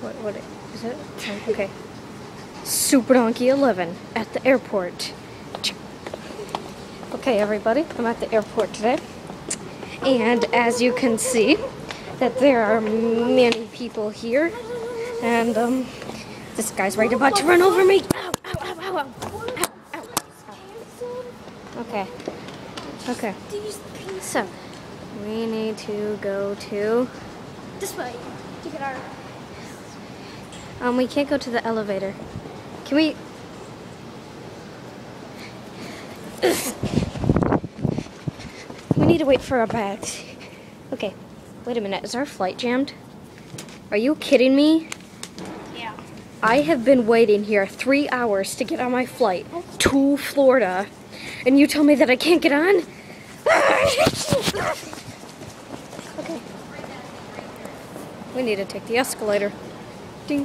What, what is it? Okay. Super Donkey 11 at the airport. Okay, everybody, I'm at the airport today. And as you can see, that there are many people here. And um, this guy's right about to run over me. Ow. Ow, ow. Okay. Okay. So, we need to go to. This way to get our. Um, we can't go to the elevator. Can we? we need to wait for our bags. Okay. Wait a minute. Is our flight jammed? Are you kidding me? Yeah. I have been waiting here three hours to get on my flight to Florida, and you tell me that I can't get on? okay. We need to take the escalator. 叮。